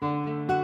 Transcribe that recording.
Música